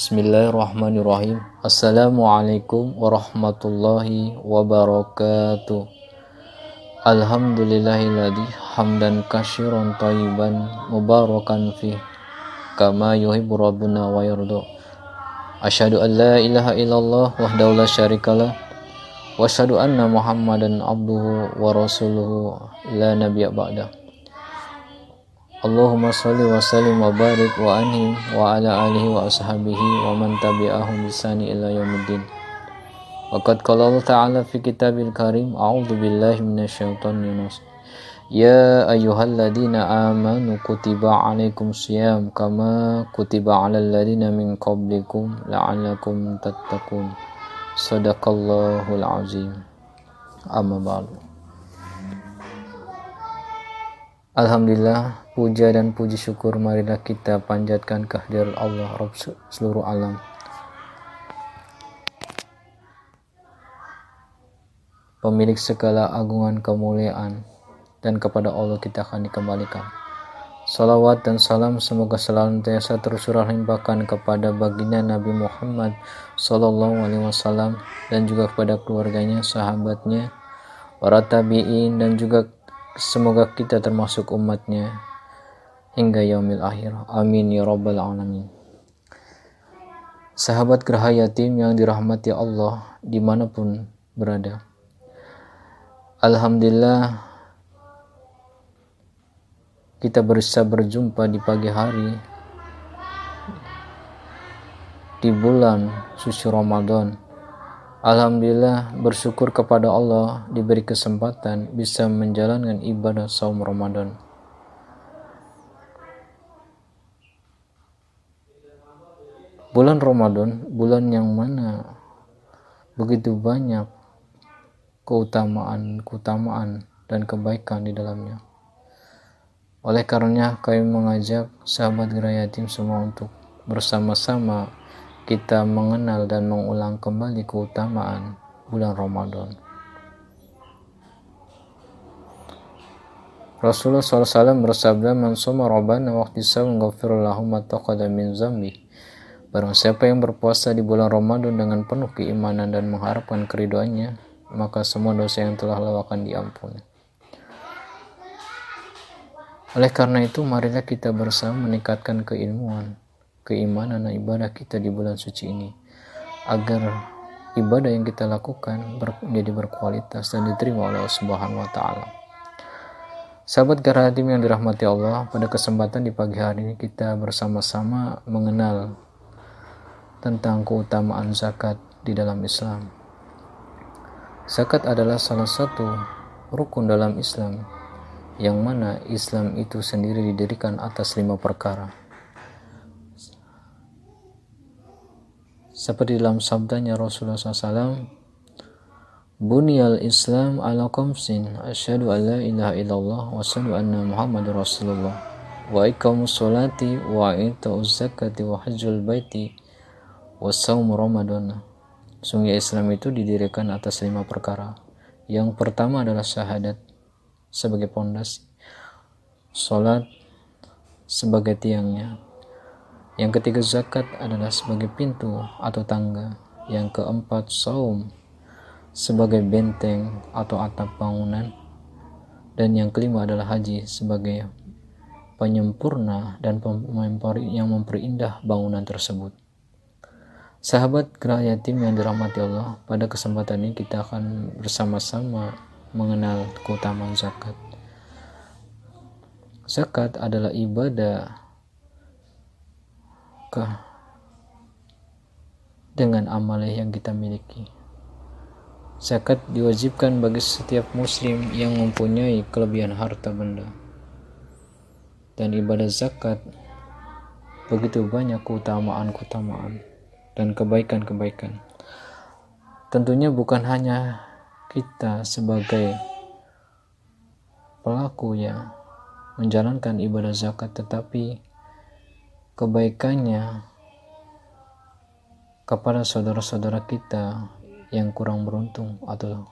Bismillahirrahmanirrahim. Assalamualaikum warahmatullahi wabarakatuh. Alhamdulillahilladzi hamdan kasyiran tayyiban mubarakan fi kama yuhibbu rabbuna wa yardu. Asyhadu an la ilaha illallah wahdahu la syarikalah wa asyhadu anna Muhammadan abduhu wa rasuluhu. La nabiyya ba'da اللهم صل وسلم وبارك وأنهم وعلى آله وأصحابه ومن تبعهم بإحسان إلى يوم الدين. وقد قال الله تعالى في كتاب الكريم أعوذ بالله من الشيطان الرجيم. يا أيها الذين آمنوا كتب عليكم صيام كما كتب على الذين من قبلكم لعلكم تتقون. صدق الله العظيم. أما بعد. Alhamdulillah, puja dan puji syukur marilah kita panjatkan kehadiran Allah Rabb seluruh alam. Pemilik segala agungan kemuliaan dan kepada Allah kita akan dikembalikan. Salawat dan salam semoga selalu senantiasa tercurah limpahkan kepada baginda Nabi Muhammad Sallallahu Alaihi Wasallam dan juga kepada keluarganya, sahabatnya, para tabiin dan juga Semoga kita termasuk umatnya hingga yaumil akhir. Amin ya rabbal alamin. Sahabat Geraha Yatim yang dirahmati Allah di mana pun berada. Alhamdulillah kita bisa berjumpa di pagi hari di bulan suci Ramadan Alhamdulillah bersyukur kepada Allah diberi kesempatan bisa menjalankan ibadah saum Ramadan. Bulan Ramadan, bulan yang mana begitu banyak keutamaan-keutamaan dan kebaikan di dalamnya. Oleh karenanya kami mengajak sahabat gerai yatim semua untuk bersama-sama kita mengenal dan mengulang kembali keutamaan bulan Ramadan. Rasulullah SAW bersabda, "Man soma Rabbana waqti sawm ghafir lahu ma min zambi." Barang siapa yang berpuasa di bulan Ramadan dengan penuh keimanan dan mengharapkan keriduannya, maka semua dosa yang telah lakukan diampuni. Oleh karena itu, marilah kita bersama meningkatkan keilmuan, keimanan dan ibadah kita di bulan suci ini agar ibadah yang kita lakukan menjadi berkualitas dan diterima oleh Allah Subhanahu wa taala. Sahabat Garatim yang dirahmati Allah, pada kesempatan di pagi hari ini kita bersama-sama mengenal tentang keutamaan zakat di dalam Islam. Zakat adalah salah satu rukun dalam Islam yang mana Islam itu sendiri didirikan atas lima perkara seperti dalam sabdanya Rasulullah SAW Bunyal Islam ala qamsin asyhadu an la ilaha illallah wa asyhadu anna Muhammadar Rasulullah. Wa iqamus salati wa ita'uz zakati wa hajjul baiti wa saum Ramadan. Sungguh Islam itu didirikan atas lima perkara. Yang pertama adalah syahadat sebagai pondasi, salat sebagai tiangnya, yang ketiga zakat adalah sebagai pintu atau tangga. Yang keempat saum sebagai benteng atau atap bangunan. Dan yang kelima adalah haji sebagai penyempurna dan yang memperindah bangunan tersebut. Sahabat gerak yatim yang dirahmati Allah, pada kesempatan ini kita akan bersama-sama mengenal keutamaan zakat. Zakat adalah ibadah dengan amal yang kita miliki. Zakat diwajibkan bagi setiap muslim yang mempunyai kelebihan harta benda. Dan ibadah zakat begitu banyak keutamaan-keutamaan dan kebaikan-kebaikan. Tentunya bukan hanya kita sebagai pelaku yang menjalankan ibadah zakat tetapi kebaikannya kepada saudara-saudara kita yang kurang beruntung atau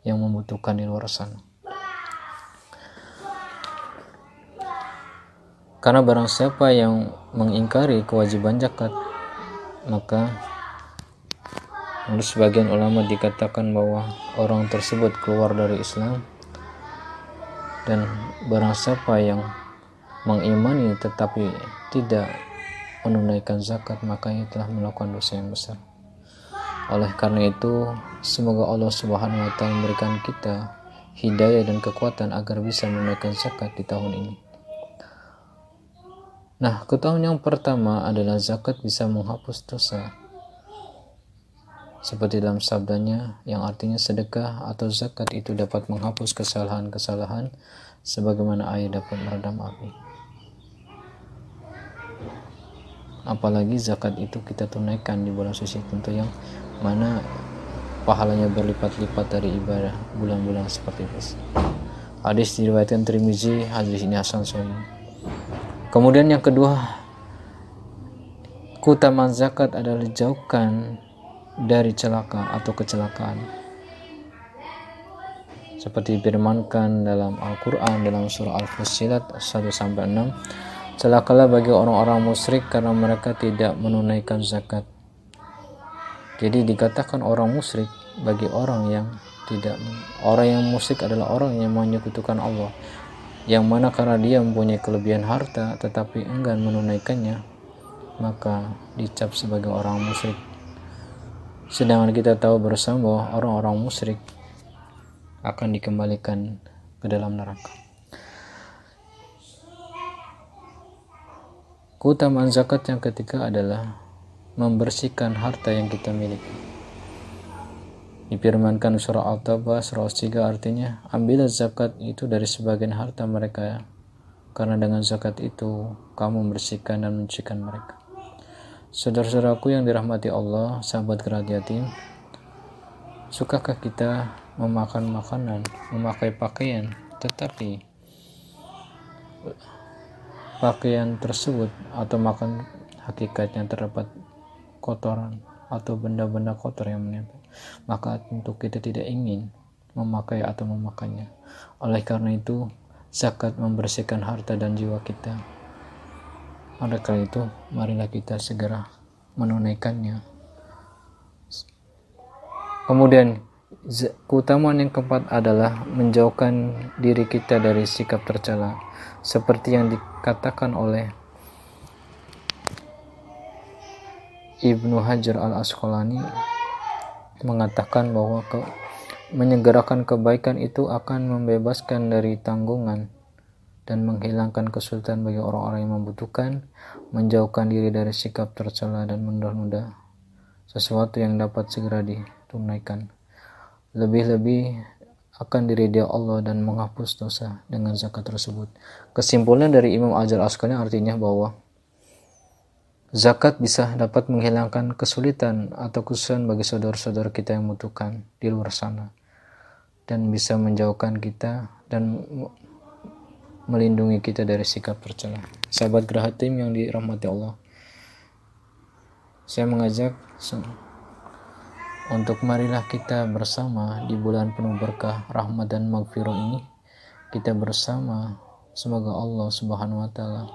yang membutuhkan di luar sana. Karena barang siapa yang mengingkari kewajiban zakat maka menurut sebagian ulama dikatakan bahwa orang tersebut keluar dari Islam dan barang siapa yang mengimani tetapi tidak menunaikan zakat maka ia telah melakukan dosa yang besar. Oleh karena itu semoga Allah subhanahu wa ta'ala memberikan kita hidayah dan kekuatan agar bisa menunaikan zakat di tahun ini. Nah ketahuan yang pertama adalah zakat bisa menghapus dosa. Seperti dalam sabdanya yang artinya sedekah atau zakat itu dapat menghapus kesalahan-kesalahan sebagaimana air dapat meredam api. Apalagi zakat itu kita tunaikan di bulan suci tentu yang mana pahalanya berlipat-lipat dari ibadah bulan-bulan seperti itu. Hadis diriwayatkan Tirmizi, hadis ini Hasan Sahih. Kemudian yang kedua, keutamaan zakat adalah jauhkan dari celaka atau kecelakaan. Seperti firmankan dalam Al-Quran dalam surah Al-Fusilat 1 6 Celakalah bagi orang-orang musyrik karena mereka tidak menunaikan zakat. Jadi dikatakan orang musyrik bagi orang yang tidak orang yang musyrik adalah orang yang menyekutukan Allah yang mana karena dia mempunyai kelebihan harta tetapi enggan menunaikannya maka dicap sebagai orang musyrik Sedangkan kita tahu bersama bahwa orang-orang musyrik akan dikembalikan ke dalam neraka. Keutamaan zakat yang ketiga adalah membersihkan harta yang kita miliki. Difirmankan surah Al-Tawbah surah 3 artinya ambillah zakat itu dari sebagian harta mereka karena dengan zakat itu kamu membersihkan dan mencucikan mereka. Saudara-saudaraku yang dirahmati Allah, sahabat gerak yatim, sukakah kita memakan makanan, memakai pakaian, tetapi pakaian tersebut atau makan hakikatnya terdapat kotoran atau benda-benda kotor yang menempel, maka tentu kita tidak ingin memakai atau memakainya. Oleh karena itu, zakat membersihkan harta dan jiwa kita oleh karena itu, marilah kita segera menunaikannya. Kemudian, keutamaan yang keempat adalah menjauhkan diri kita dari sikap tercela, seperti yang dikatakan oleh Ibnu Hajar al-Asqalani mengatakan bahwa ke, menyegerakan kebaikan itu akan membebaskan dari tanggungan dan menghilangkan kesulitan bagi orang-orang yang membutuhkan, menjauhkan diri dari sikap tercela dan menunda-nunda sesuatu yang dapat segera ditunaikan. Lebih-lebih akan diri dia Allah dan menghapus dosa dengan zakat tersebut. Kesimpulan dari Imam Ajar Askani artinya bahwa zakat bisa dapat menghilangkan kesulitan atau kesusahan bagi saudara-saudara kita yang membutuhkan di luar sana dan bisa menjauhkan kita dan melindungi kita dari sikap tercela. Sahabat Grahatim yang dirahmati Allah. Saya mengajak untuk marilah kita bersama di bulan penuh berkah, rahmat dan maghfirah ini. Kita bersama semoga Allah Subhanahu wa taala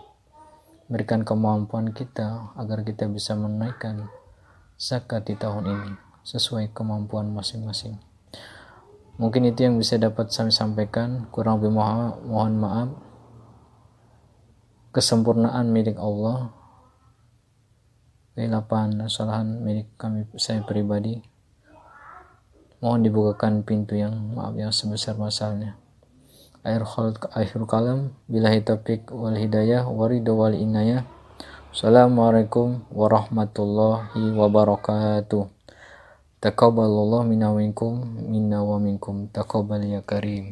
berikan kemampuan kita agar kita bisa menunaikan zakat di tahun ini sesuai kemampuan masing-masing. Mungkin itu yang bisa dapat saya sampaikan. Kurang lebih mohon, maaf. Kesempurnaan milik Allah. Keilapan kesalahan milik kami saya pribadi. Mohon dibukakan pintu yang maaf yang sebesar masalahnya. Akhir khalq akhir kalam billahi taufiq wal hidayah waridu wal inayah. Assalamualaikum warahmatullahi wabarakatuh. Taqabbalallahu minna minkum minna wa minkum taqabbal ya karim